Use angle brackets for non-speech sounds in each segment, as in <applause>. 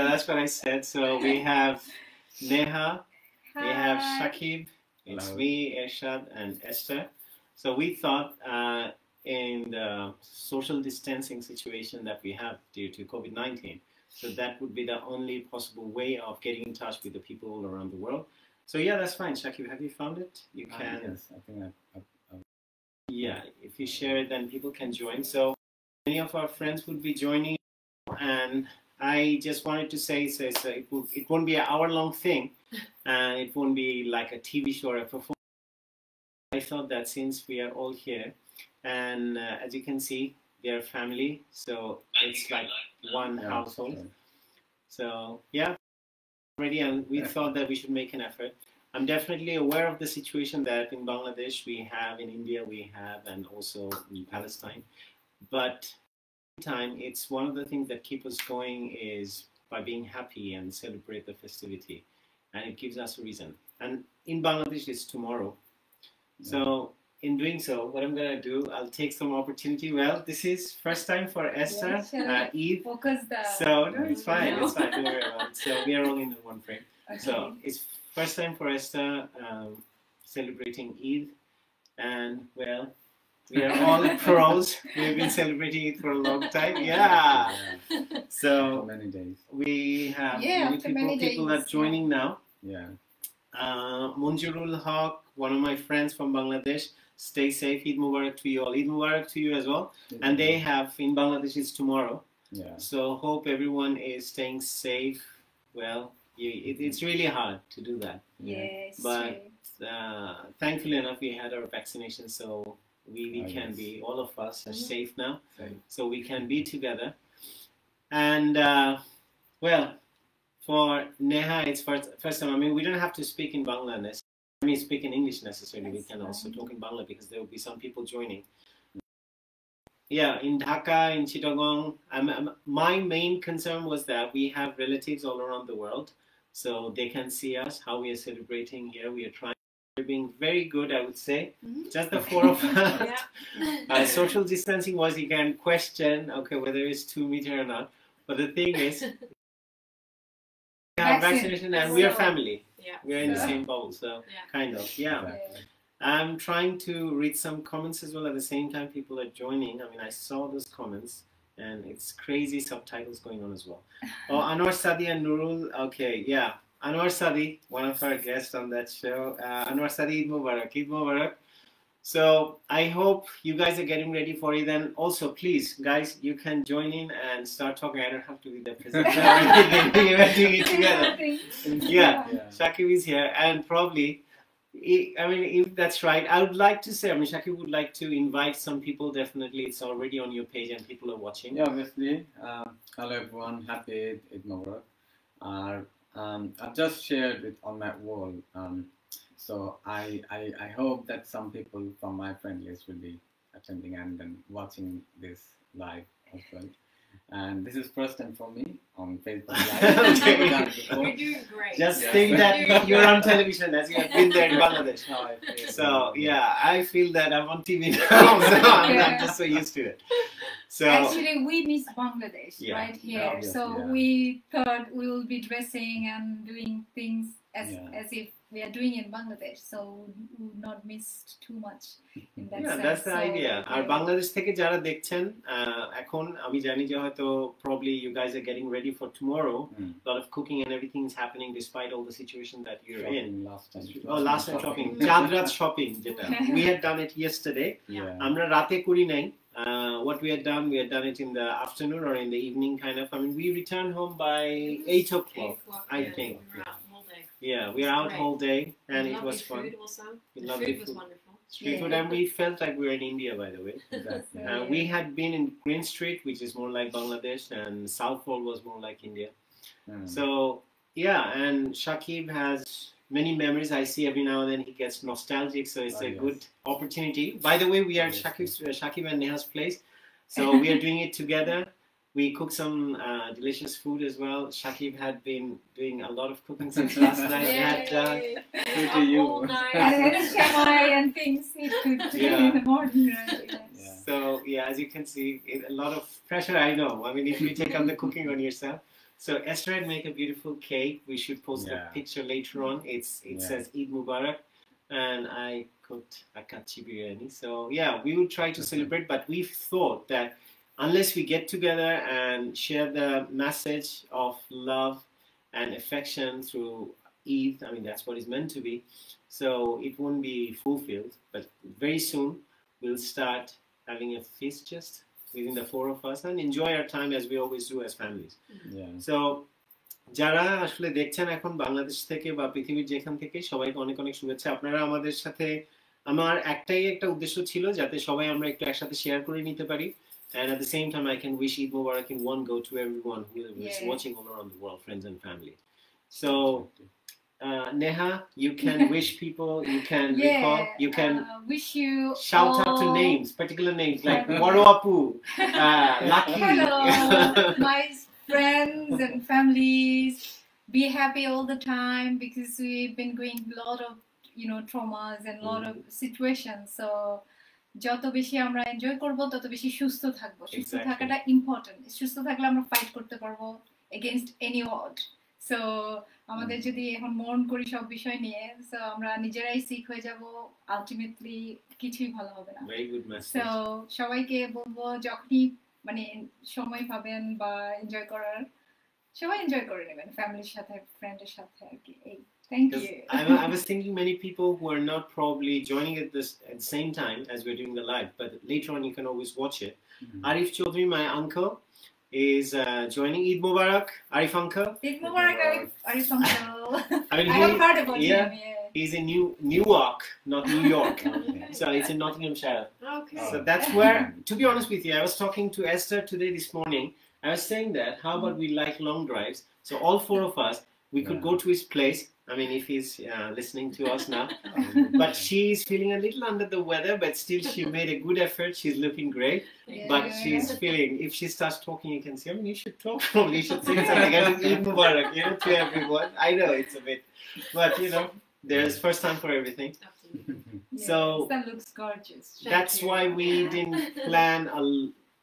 that's what I said. So we have Neha, we have Shakib, it's Hello. me, Ershad, and Esther. So we thought uh, in the social distancing situation that we have due to COVID 19, so that would be the only possible way of getting in touch with the people all around the world. So yeah, that's fine. Shakib, have you found it? You Ah, can. yes, I think I, I, Yeah, if you share it, then people can join. So many of our friends would be joining, and I just wanted to say, so, so it, will, it won't be an hour-long thing, and <laughs> it won't be like a TV show or a performance. I thought that since we are all here, and uh, as you can see, we are family, so it's like one household. So yeah, ready, and we thought that we should make an effort. I'm definitely aware of the situation that in Bangladesh we have, in India we have, and also in Palestine. But time, it's one of the things that keep us going is by being happy and celebrate the festivity, and it gives us a reason. And in Bangladesh, it's tomorrow. So in doing so, what I'm gonna do, I'll take some opportunity. Well, this is first time for Esther, shall uh, Eve. Focus the. So no, it's fine. No. It's fine. Don't worry about it. So we are all in the one frame. Okay. So it's first time for Esther um, celebrating Eid, and well, we are all pros. We've been celebrating it for a long time. <laughs> Yeah. Yeah, for So many days. we have Yeah, many people. many people days, are joining now. Yeah. Uh, Munjurul Haq, one of my friends from Bangladesh. Stay safe. Eid Mubarak to you all. Eid Mubarak to you as well. And they have in Bangladesh is tomorrow. Yeah. So hope everyone is staying safe. Well, you, it, it's really hard to do that. Yes. But- Uh, thankfully enough, we had our vaccination, so we, we Ah, can yes. be all of us are Mhm. safe now. Safe. So we can be together. And uh, well, for Neha, it's first first time. I mean, we don't have to speak in Bangla. I mean, speak in English necessarily. We That's can also talk in Bangla because there will be some people joining. Yeah, in Dhaka, in Chittagong, I'm, I'm- my main concern was that we have relatives all around the world, so they can see us how we are celebrating here. We are trying, we're being very good, I would say. Mhm. Just the four of <laughs> us. Yeah. Uh, social distancing was you can question okay whether it's two meter or not, but the thing is, <laughs> we have vaccination and we are family. Yeah. We are in the same bubble, so Yeah. kind of yeah. Exactly. I'm trying to read some comments as well at the same time. People are joining. I mean, I saw those comments, and it's crazy subtitles going on as well. <laughs> Oh, Anwar Sadi and Nurul. Okay, yeah. Anwar Sadi, one of our guests on that show. Uh, Anwar Sadi, Eid Mubarak. Eid Mubarak. So I hope you guys are getting ready for it. And also, please, guys, you can join in and start talking. I don't have to be the presenter. or <laughs> <laughs> we are doing it together. Yeah. Yeah. Shakib is here, and probably, I I mean, if that's right, I would like to say, I mean, Shakib would like to invite some people. Definitely, it's already on your page, and people are watching. Yeah, obviously. Um, hello everyone, happy Eid, Eid Mubarak. Uh, um, I've just shared it on my wall. Um, so I, I I hope that some people from my friend list will be attending and then watching this live as well. And this is first time for me on Facebook Live. Okay. <laughs> I've done it before. You're doing great. Just Yeah. think that you're on television, as you have been there in Bangladesh. How I feel. So yeah, I feel that I'm on TV now, <laughs> so I'm, I'm just so used to it So Actually, we miss Bangladesh Yeah, right here. obviously, so yeah. we thought we will be dressing and doing things as, Yeah. as if we are doing in Bangladesh. So we would not miss too much in that Yeah, sense. that's the So, idea. R yeah. Bangladesh থেকে যারা দেখছেন আহ, এখন আমি জানি যে হয়তো probably you guys are getting ready for tomorrow. Mm. A lot of cooking and everything is happening despite all the situation that you're in. Shopping last time. Oh, last time shopping. <laughs> চাঁদ রাত shopping যেটা. We had done it yesterday. Yeah. আমরা রাতে করি নাই. uh, what we had done, we had done it in the afternoon or in the evening kind of. I mean, we returned home by 8 o'clock. I think. We were out all day. Yeah, we were out Great. whole day and it was fun. Food also. We The lovely food was wonderful. Street Yeah. food, and we felt like we were in India, by the way. <laughs> Exactly. Uh, we had been in Green Street, which is more like Bangladesh, and Southall was more like India. Mm. So yeah, and Shakib has many memories. I see every now and then he gets nostalgic, so it's Oh, a yes. good opportunity. By the way, we are at Yes, Shakib's, uh, Shakib and Neha's place, <laughs> so we are doing it together. We cooked some uh, delicious food as well. Shakib had been doing a lot of cooking since last <laughs> night. He had done. Yay. Good to you. all night. and <laughs> then shamai and things need to do Yeah. in the morning. Right? Yes. Yeah. So yeah, as you can see, it, a lot of pressure. I know. I mean, if you take on the cooking on yourself, So Esther had made a beautiful cake. We should post Yeah. a picture later on. It's it Yeah. says Eid Mubarak, and I cooked a kacchi biryani. So yeah, we will try to Okay. celebrate, but we've thought that unless we get together and share the message of love and affection through Eid, I mean that's what it's meant to be. So it won't be fulfilled. But very soon we'll start having a feast just within the four of us and enjoy our time as we always do as families. Yeah. So যারা আসলে দেখছেন এখন বাংলাদেশ থেকে বা পৃথিবীর যেখান থেকে সবাইকে অনেক অনেক শুভেচ্ছা আপনারা আমাদের সাথে আমার একটাই একটা উদ্দেশ্য ছিল যাতে সবাই আমরা একটু একসাথে শেয়ার করে নিতে পারি and at the same time I can wish Eid Mubarak in one go to everyone who is Yeah. watching all around the world friends and family so uh, Neha you can wish <laughs> people you can recall you can uh, wish you shout out to all- names particular names like <laughs> Hello. Moro Apu uh, Lucky Hello, <laughs> my friends and families. Be happy all the time because we've been going a lot of you know traumas and a lot of situations. So যত বেশি আমরা enjoy করব তত বেশি সুস্থ থাকবো সুস্থ Exactly. থাকাটা ইম্পর্টেন্ট সুস্থ থাকলে আমরা ফাইট করতে পারবো এগেনস্ট এনি ওয়ার্ড সো আমাদের যদি এখন মন করি সব বিষয় নিয়ে সো আমরা নিজেরাই সিক হয়ে যাব আলটিমেটলি কিছুই ভালো হবে না সো সবাইকে বলব যখনই মানে সময় পাবেন বা এনজয় করার সবাই এনজয় করে নেবেন ফ্যামিলির সাথে ফ্রেন্ডের সাথে আর কি এই thank Because you I, I was thinking many people who are not probably joining at this at the same time as we're doing the live, but later on you can always watch it. Mhm. Arif Chaudhry, my uncle, is uh, joining. Eid Mubarak, Arif Uncle. Eid Mubarak, Arif Uncle. I, mean, <laughs> I have heard about yeah, him. Yeah. He's in New Newark, not New York. <laughs> So it's in Nottinghamshire. Okay. So that's where, to be honest with you, I was talking to Esther today this morning. I was saying that how about mm. we like long drives? So all four of us we could Yeah. go to his place. I mean, if he's uh, listening to us now. <laughs> But she's feeling a little under the weather, but still she made a good effort. She's looking great, Yeah. but she's feeling. If she starts talking, you can see. I mean, you should talk. <laughs> Probably you should say something. I mean, <laughs> Eid Mubarak, you know, to everyone. I know it's a bit, but you know, there's first time for everything. Absolutely. Yeah, So- that looks gorgeous That's you. why we didn't plan a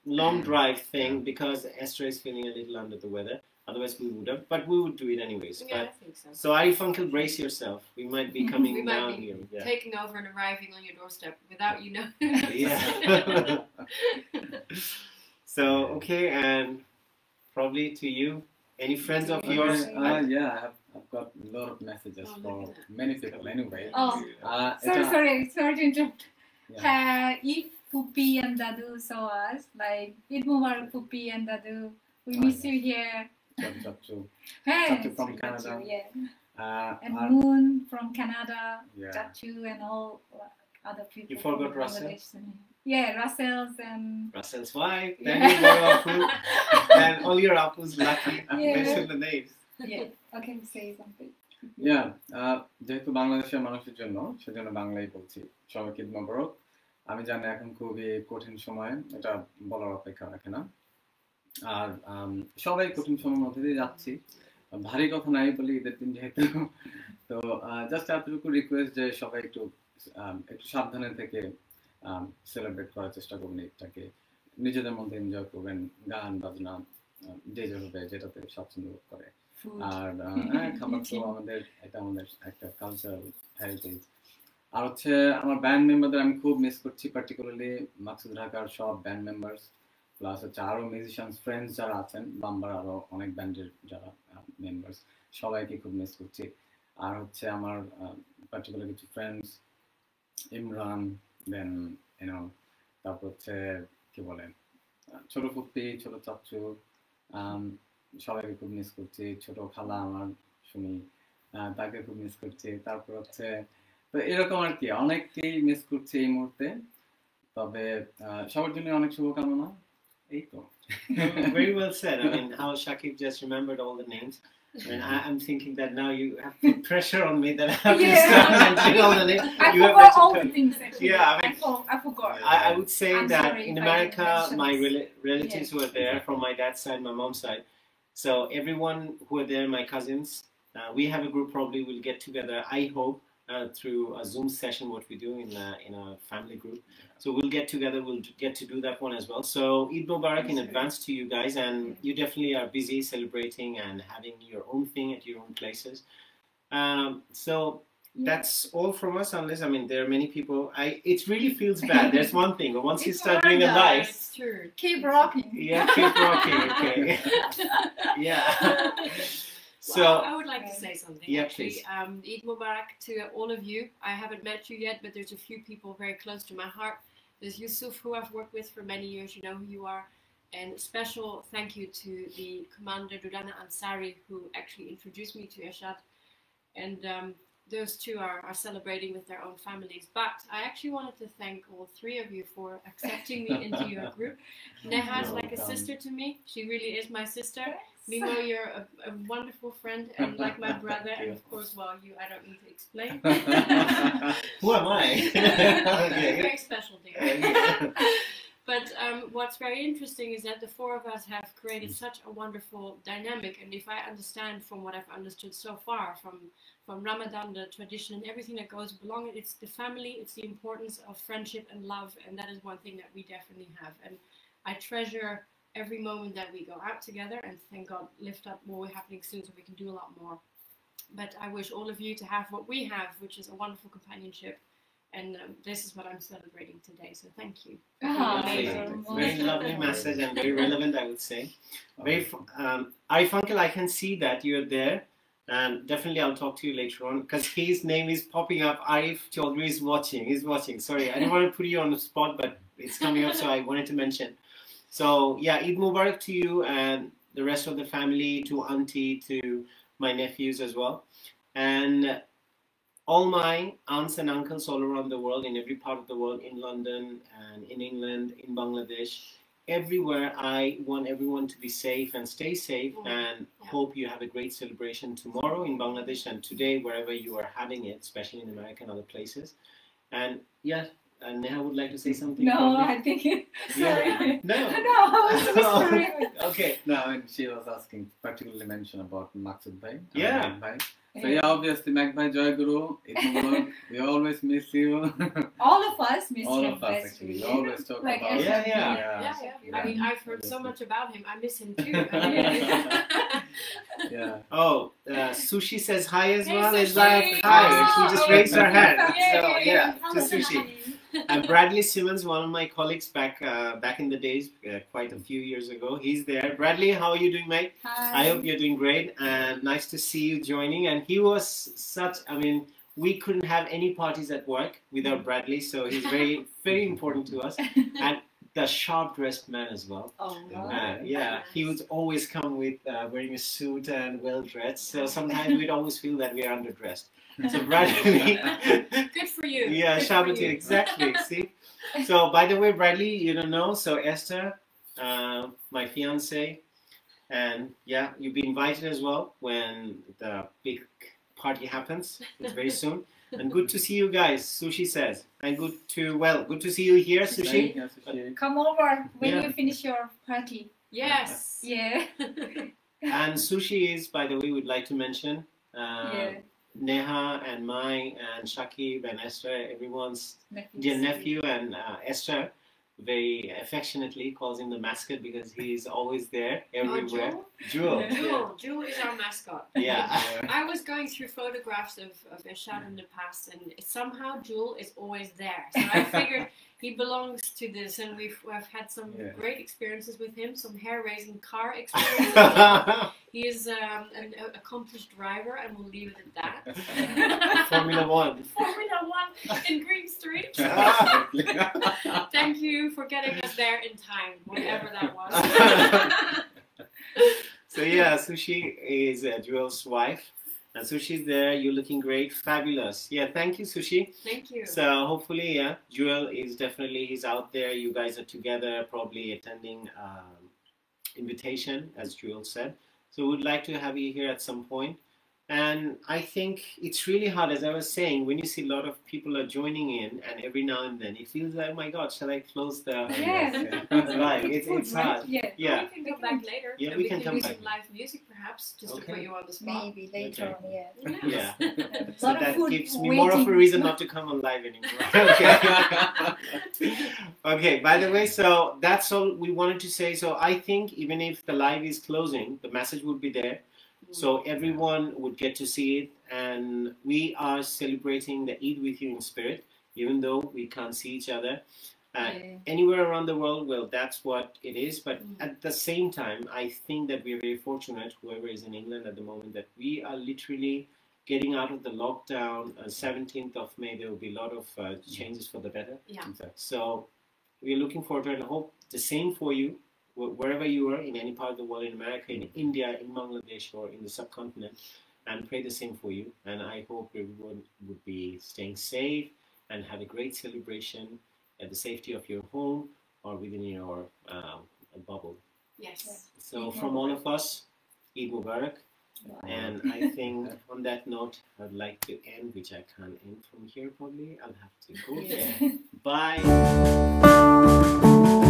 long drive thing because Esther is feeling a little under the weather. Otherwise, we would have, but we would do it anyways. Yeah, I But think so. so, Arif Uncle, brace yourself. We might be <laughs> coming We might down be here. Yeah. Taking over and arriving on your doorstep without you knowing. <laughs> Yeah. <laughs> so okay, and probably to you, any friends of yours? Uh, yeah, I have, I've got a lot of messages Oh, for many people anyway. Oh. Uh, sorry এটা- sorry sorry to interrupt Yeah. uh, if Pupi and Dadu saw us like Eid Mubarak Pupi and Dadu we Oh, miss yeah. you here Chop, chop, chop. Hey, Chachu from we got Canada. you, yeah. Uh, And R- Moon from Canada, yeah. Chachu, and all uh, other people. You forgot from Russell? Bangladesh. Yeah, Russell's and. Russell's wife. Then Yeah. you go Apu. <laughs> Then all your Apus lucky. Yeah. <laughs> Mention the names. Yeah, okay, say something. Yeah, uh, যেহেতু বাংলাদেশের মানুষের জন্য সেজন্য বাংলাই বলছি সবাইকে ঈদ মোবারক আমি জানি এখন খুবই কঠিন সময় এটা বলার অপেক্ষা রাখে না আর সবাই কঠিন সময়ের মধ্যে দিয়ে যাচ্ছি। ভারী কথা নাই বলি ঈদের দিন যেহেতু। তো জাস্ট এতটুকু রিকোয়েস্ট যে সবাই একটু একটু সাবধানে থেকে সেলিব্রেট করার চেষ্টা করবেন ঈদটাকে। নিজেদের মধ্যে এনজয় করবেন। গান বাজনা যে যেভাবে যেটাতে স্বাচ্ছন্দ্য বোধ করে। আর <laughs> হ্যাঁ খাবার তো আমাদের এটা আমাদের একটা কালচারাল হেরিটেজ আর হচ্ছে আমার ব্যান্ড মেম্বারদের আমি খুব মিস করছি পার্টিকুলারলি মাকসুদ ঢাকার সব ব্যান্ড মেম্বার্স প্লাস হচ্ছে আরও মিউজিশিয়ানস ফ্রেন্ডস যারা আছেন, বাম্বার আরও অনেক ব্যান্ডের যারা মেম্বার্স সবাইকে খুব মিস করছি। আর হচ্ছে আমার পার্টিকুলার কিছু ফ্রেন্ডস ইমরান দেন ইউনো তারপর হচ্ছে, কি বলে, ছোট ফুপ্পি ছোট চাচ্চু সবাইকে খুব মিস করছি। ছোট খালা আমার, শুনি তাকে খুব মিস করছি। তারপর হচ্ছে, তো এরকম আর কি, অনেককেই মিস করছি এই মুহূর্তে। তবে সবার জন্য অনেক শুভকামনা। <laughs> Very well said. I mean, how Shakib just remembered all the names. I, I'm thinking that now you have put pressure on me that I have yeah. to start mentioning all the names. I you forgot all the things. Actually. Yeah, I, mean, I, for, I forgot. I, I, would say I'm that sorry, in America, my rel relatives yeah. were there from my dad's side, my mom's side. So everyone who were there, my cousins, uh, we have a group. Probably we'll get together. I hope uh, through a Zoom session, what we do in uh, in a family group. So we'll get together. We'll get to do that one as well. So Eid Mubarak in advance to you guys, and you definitely are busy celebrating and having your own thing at your own places. Um, so that's all from us. Unless I mean, there are many people. I it really feels bad. <laughs> There's one thing. but Once you start doing a live, It's true. Keep rocking. yeah, keep rocking. Okay. <laughs> <laughs> yeah. So well, I would like to say something. Yeah, actually. please. Um, Eid Mubarak to all of you. I haven't met you yet, but there's a few people very close to my heart. There's Yusuf, who I've worked with for many years. You know who you are. And a special thank you to the commander Dudana Ansari, who actually introduced me to Ershad. And um, those two are, are celebrating with their own families. But I actually wanted to thank all three of you for accepting me into your <laughs> group. Neha is You're like a sister to me. She really is my sister. Mimo, you're a, a wonderful friend and like my <laughs> brother, and of course, well, you, I don't need to explain. <laughs> <laughs> who am I? okay. Very special, dear. But um, what's very interesting is that the four of us have created such a wonderful dynamic, and if I understand from what I've understood so far from from Ramadan, the tradition and everything that goes along it, it's the family, it's the importance of friendship and love, and that is one thing that we definitely have. And I treasure every moment that we go out together, and thank God, lift up more happening soon, so we can do a lot more. But I wish all of you to have what we have, which is a wonderful companionship. And um, this is what I'm celebrating today. So thank you. Lovely. so Very lovely message and very relevant, I would say. Very, f- um, Arif Uncle, I can see that you're there, and definitely I'll talk to you later on because his name is popping up. Arif Chaudhry is watching. He's watching. Sorry, I didn't want to put you on the spot, but it's coming up, so I wanted to mention. So yeah, Eid Mubarak to you and the rest of the family, to Auntie, to my nephews as well, and all my aunts and uncles all around the world, in every part of the world, in London and in England, in Bangladesh, everywhere. I want everyone to be safe and stay safe, and Yeah. hope you have a great celebration tomorrow in Bangladesh and today wherever you are having it, especially in America and other places. And yeah, and Neha would like to say something. No, probably? I think. Yeah. Sorry. No. <laughs> No, I was <laughs> whispering. Okay. no, and she was asking, particularly mention about Maksud Bhai. uh, Yeah. Mac Bhai. So yeah, obviously Mac Bhai Joy Guru, <laughs> we always miss you. All of us miss All him of us best, actually. We always talk Like about Yeah, SFB. yeah. Yeah, yeah. I mean, I've heard so much about him. I miss him too. Yeah. Oh, uh, Sushi says hi as Hey, well. Is Sushi. that hi? Oh, she just oh, raised her hand. Yay. So yeah, to Hello, Sushi. And Bradley Simmons, one of my colleagues back uh, back in the days, uh, quite a few years ago, he's there. Bradley, how are you doing, mate? Hi. I hope you're doing great, and nice to see you joining. And he was such. I mean, we couldn't have any parties at work without Bradley, so he's very very important to us. <laughs> And the sharp dressed man as well. Oh, wow. Uh, yeah, he would always come with uh, wearing a suit and well dressed. So sometimes we'd always feel that we are underdressed. So <laughs> Bradley, <laughs> Good for you. yeah, Good shout for out to you you. exactly. <laughs> See, so by the way, Bradley, you don't know. So Esther, uh, my fiance, and yeah, you'll be invited as well when the big party happens. It's very soon. And good to see you guys. Sushi says, and good to well, good to see you here, Sushi. Yeah, Sushi. Come over when Yeah. you finish your party. Yes. Yeah. <laughs> And Sushi is, by the way, we'd like to mention. Uh, yeah. Neha and Mai and Shakib and Esther, everyone's Nephews. dear nephew and uh, Esther very affectionately calls him the mascot because he's always there everywhere. Jewel. Jewel. Jewel. Jewel is our mascot. <laughs> Yeah. I was going through photographs of, of Ershad in the past, and somehow Jewel is always there. So I <laughs> figured he belongs to this, and we've, we've had some Yeah. great experiences with him, some hair raising car <laughs> experiences. he is um, an a- accomplished driver, and we'll leave it at that. Formula One. Formula One in Green Street. Thank you for getting us there in time, whatever that <laughs> was. <laughs> So yeah, Sushi is uh, Jewel's wife. And Sushi's there, you're looking great, fabulous. Yeah, thank you, Sushi. Thank you. So hopefully, yeah, Jewel is definitely he's out there. You guys are together, probably attending um, invitation, as Jewel said. So we'd like to have you here at some point. And I think it's really hard, as I was saying, when you see a lot of people are joining in, and every now and then it feels like, oh my God, shall I close the <laughs> Yes. live? <laughs> It's, it's hard. Yeah. Yeah. We can come back later. Yeah, we we, can can, come do back. some live music perhaps, just to Okay. put you on the spot. Maybe later Okay. on, yeah. <laughs> Yeah. A So that gives me more of a reason not to come on live anymore. okay. okay, by the way, so that's all we wanted to say. So I think even if the live is closing, the message would be there. So everyone would get to see it. And we are celebrating the Eid with you in spirit, even though we can't see each other. Uh, Yeah. anywhere around the world, well, that's what it is. But Mm. at the same time, I think that we're very fortunate, whoever is in England at the moment, that we are literally getting out of the lockdown. Uh, 17th of May, there will be a lot of uh, changes for the better. Yeah. So we're looking forward to it and hope the same for you, wherever you are, in any part of the world, in America, in India, in Bangladesh, or in the subcontinent. And pray the same for you. And I hope everyone would be staying safe and have a great celebration at the safety of your home or within your um, bubble. Yes. So, Eid from all of us, Eid Mubarak. Wow. And I think <laughs> on that note, I'd like to end, which I can't end from here probably. I'll have to go Yeah. there. <laughs> Bye. <laughs>